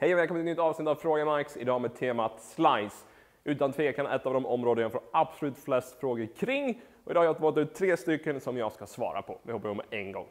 Hej och välkommen till ett nytt avsnitt av Fråga Max, idag med temat Slice. Utan tvekan ett av de områden jag får absolut flest frågor kring. Och idag har jag valt ut tre stycken som jag ska svara på. Vi hoppar igång med en gång.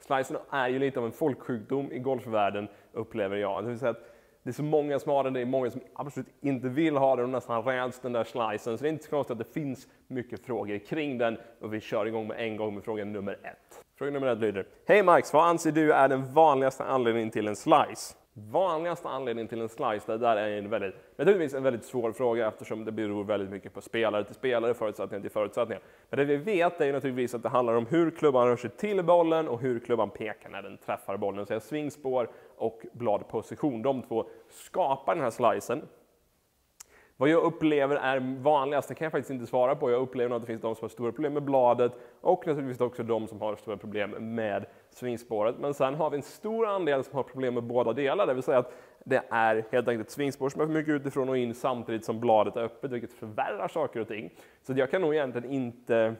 Slicen är ju lite av en folksjukdom i golfvärlden, upplever jag. Det vill säga att det är så många som har den, det är många som absolut inte vill ha den och nästan räds den där slicen. Så det är inte så konstigt att det finns mycket frågor kring den och vi kör igång med en gång med fråga nummer ett. Fråga nummer ett lyder. Hej Max, vad anser du är den vanligaste anledningen till en slice? Vanligaste anledningen till en slice, det där är en väldigt, naturligtvis en väldigt svår fråga eftersom det beror väldigt mycket på spelare till spelare, förutsättningar till förutsättningar. Men det vi vet är ju naturligtvis att det handlar om hur klubban rör sig till bollen och hur klubban pekar när den träffar bollen. Så jag svingspår och bladposition, de två skapar den här slicen. Vad jag upplever är vanligast, det kan jag faktiskt inte svara på. Jag upplever att det finns de som har stora problem med bladet och naturligtvis också de som har stora problem med svingspåret. Men sen har vi en stor andel som har problem med båda delar, det vill säga att det är helt enkelt ett svingspår som är för mycket utifrån och in samtidigt som bladet är öppet, vilket förvärrar saker och ting. Så jag kan nog egentligen inte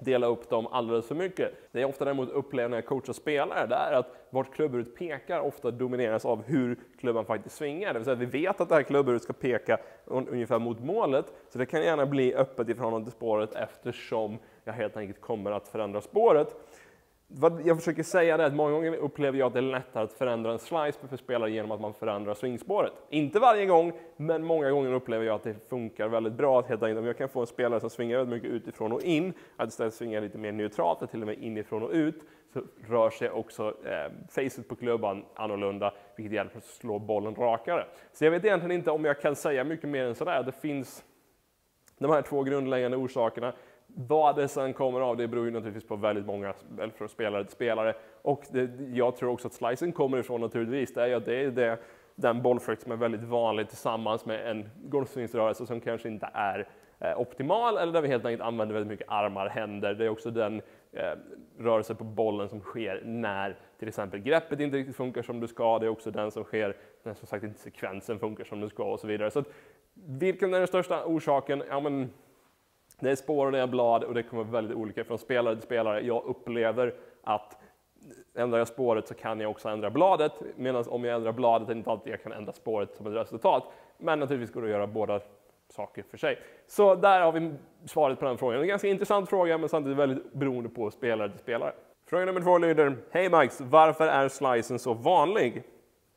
dela upp dem alldeles för mycket. Det är ofta däremot upplever när jag coachar spelare, det är att vart klubburet pekar ofta domineras av hur klubban faktiskt svingar. Det vill säga att vi vet att det här klubburet ska peka ungefär mot målet, så det kan gärna bli öppet i förhållande till spåret eftersom jag helt enkelt kommer att förändra spåret. Vad jag försöker säga är att många gånger upplever jag att det är lättare att förändra en slice för spelare genom att man förändrar swingspåret. Inte varje gång, men många gånger upplever jag att det funkar väldigt bra. Att helt enkelt, om jag kan få en spelare som svingar väldigt mycket utifrån och in, att istället svinga lite mer neutralt, till och med inifrån och ut, så rör sig också eh, facet på klubban annorlunda, vilket hjälper att slå bollen rakare. Så jag vet egentligen inte om jag kan säga mycket mer än sådär. Det finns de här två grundläggande orsakerna. Vad det sen kommer av det beror ju naturligtvis på väldigt många, från spelare till spelare. Och det, jag tror också att slicen kommer ifrån naturligtvis, det är ju att det är det, den bollflykt som är väldigt vanlig tillsammans med en golfsvingsrörelse som kanske inte är eh, optimal eller där vi helt enkelt använder väldigt mycket armar, händer. Det är också den eh, rörelse på bollen som sker när till exempel greppet inte riktigt funkar som det ska. Det är också den som sker när som sagt inte sekvensen funkar som det ska och så vidare. Så att, vilken är den största orsaken? Ja, men, det är spår och det är blad och det kommer vara väldigt olika från spelare till spelare. Jag upplever att ändrar jag spåret så kan jag också ändra bladet, medan om jag ändrar bladet är det inte alltid jag kan ändra spåret som ett resultat. Men naturligtvis går det att göra båda saker för sig. Så där har vi svaret på den frågan. Det är en ganska intressant fråga, men samtidigt väldigt beroende på spelare till spelare. Fråga nummer två lyder, Hej Max, varför är slicen så vanlig?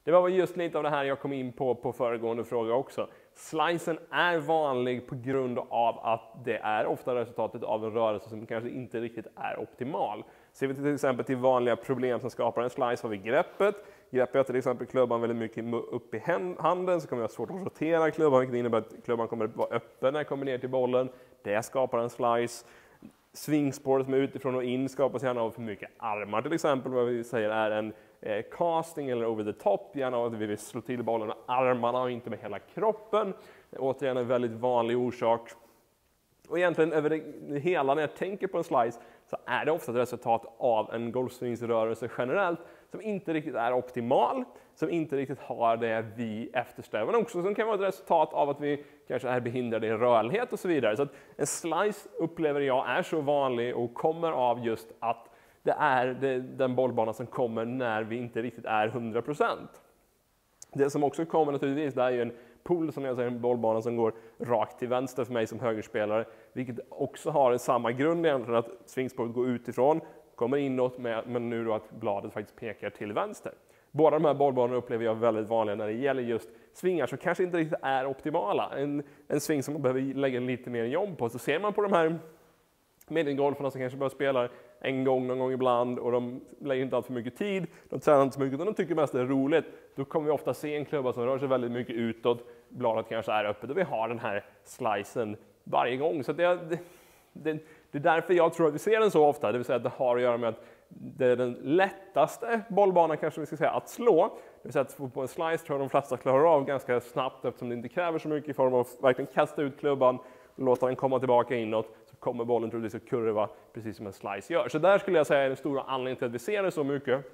Det var just lite av det här jag kom in på på föregående fråga också. Slicen är vanlig på grund av att det är ofta resultatet av en rörelse som kanske inte riktigt är optimal. Ser vi till exempel till vanliga problem som skapar en slice har vi greppet. Greppar jag till exempel klubban väldigt mycket upp i handen så kommer jag ha svårt att rotera klubban vilket innebär att klubban kommer att vara öppen när jag kommer ner till bollen. Det skapar en slice. Svingspåret som är utifrån och in skapas gärna av för mycket armar till exempel, vad vi säger är en eh, casting eller over the top, gärna att vi vill slå till bollen med armarna och inte med hela kroppen. Återigen en väldigt vanlig orsak. Och egentligen över det hela, när jag tänker på en slice, så är det ofta ett resultat av en golfsvingsrörelse generellt som inte riktigt är optimal, som inte riktigt har det vi eftersträvar, men också som kan vara ett resultat av att vi kanske är behindrade i rörlighet och så vidare. Så att en slice upplever jag är så vanlig och kommer av just att det är det, den bollbana som kommer när vi inte riktigt är 100%. Det som också kommer naturligtvis, det är ju en pool som jag säger, en bollbana som går rakt till vänster för mig som högerspelare, vilket också har samma grund egentligen, att svingspåret går utifrån, kommer inåt, med, men nu då att bladet faktiskt pekar till vänster. Båda de här bollbanorna upplever jag väldigt vanliga när det gäller just svingar som kanske inte riktigt är optimala. En, en sving som man behöver lägga lite mer jobb på. Så ser man på de här mediegolfarna som kanske bara spelar en gång, någon gång ibland och de lägger inte allt för mycket tid, de tränar inte så mycket utan de tycker mest det är roligt. Då kommer vi ofta se en klubba som rör sig väldigt mycket utåt, bladet kanske är öppet och vi har den här slicen varje gång. Så det, det, det, det är därför jag tror att vi ser den så ofta, det vill säga att det har att göra med att det är den lättaste bollbanan kanske vi ska säga att slå. Det vill säga att få på en slice tror jag de flesta klarar av ganska snabbt eftersom det inte kräver så mycket i form av att verkligen kasta ut klubban, och låta den komma tillbaka inåt kommer bollen troligtvis att kurva precis som en slice gör. Så där skulle jag säga är den stora anledningen till att vi ser det så mycket.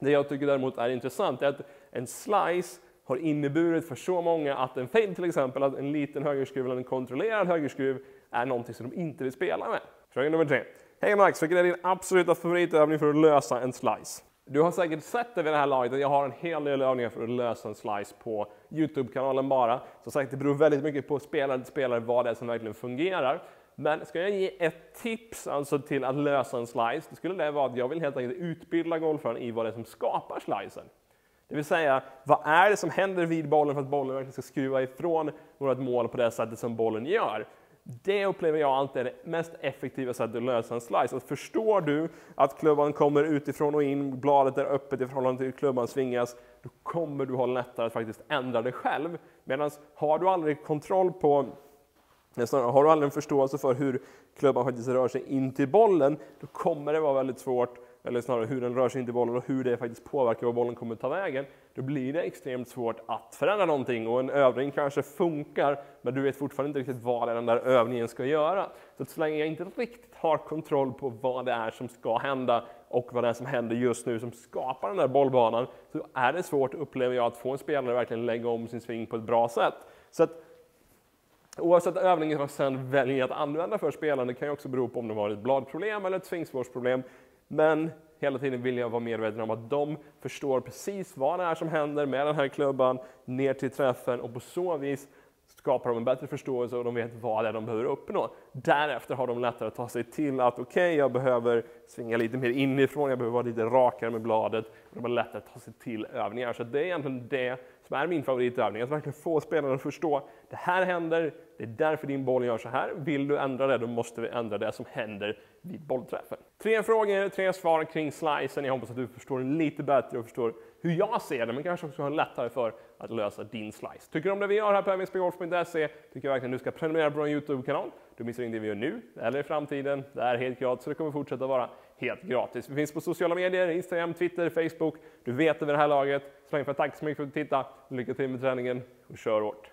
Det jag tycker däremot är intressant är att en slice har inneburit för så många att en fade till exempel, att en liten högerskruv eller en kontrollerad högerskruv är någonting som de inte vill spela med. Fråga nummer tre. Hej Max, vilken är din absoluta favoritövning för att lösa en slice? Du har säkert sett det vid det här laget att jag har en hel del övningar för att lösa en slice på Youtube-kanalen bara. Som sagt, det beror väldigt mycket på spelare till spelare vad det är som verkligen fungerar. Men ska jag ge ett tips alltså till att lösa en slice, då skulle det vara att jag vill helt enkelt utbilda golfaren i vad det är som skapar slicen. Det vill säga, vad är det som händer vid bollen för att bollen verkligen ska skruva ifrån vårt mål på det sättet som bollen gör? Det upplever jag alltid är det mest effektiva sättet att lösa en slice. Att förstår du att klubban kommer utifrån och in, bladet är öppet i förhållande till hur klubban svingas, då kommer du ha lättare att faktiskt ändra det själv. Medan har du aldrig kontroll på har du aldrig en förståelse för hur klubban faktiskt rör sig in till bollen, då kommer det vara väldigt svårt eller snarare hur den rör sig in till bollen och hur det faktiskt påverkar var bollen kommer ta vägen, då blir det extremt svårt att förändra någonting. Och en övning kanske funkar, men du vet fortfarande inte riktigt vad den där övningen ska göra. Så att så länge jag inte riktigt har kontroll på vad det är som ska hända och vad det är som händer just nu som skapar den där bollbanan, så är det svårt, upplever jag, att få en spelare att verkligen lägga om sin sving på ett bra sätt. Så att Oavsett övningen man sen väljer att använda för spelaren, det kan ju också bero på om de har ett bladproblem eller ett svingsvårdsproblem. Men hela tiden vill jag vara medveten om att de förstår precis vad det är som händer med den här klubban ner till träffen och på så vis skapar de en bättre förståelse och de vet vad det är de behöver uppnå. Därefter har de lättare att ta sig till att okej, okay, jag behöver svinga lite mer inifrån, jag behöver vara lite rakare med bladet. De har lättare att ta sig till övningar. Så det är egentligen det som är min favoritövning, att verkligen få spelarna att förstå det här händer, det är därför din boll gör så här. Vill du ändra det, då måste vi ändra det som händer vid bollträffen. Tre frågor, tre svar kring slicen. Jag hoppas att du förstår lite bättre och förstår hur jag ser det, men kanske också har lättare för att lösa din slice. Tycker du om det vi gör här på övningsbegolf.se tycker jag verkligen att du ska prenumerera på vår Youtube-kanal. Du missar inte det vi gör nu eller i framtiden. Det är helt gratis, så det kommer fortsätta vara helt gratis. Vi finns på sociala medier, Instagram, Twitter, Facebook. Du vet det vid det här laget. Så länge för tack så mycket för att du tittade. Lycka till med träningen och kör hårt!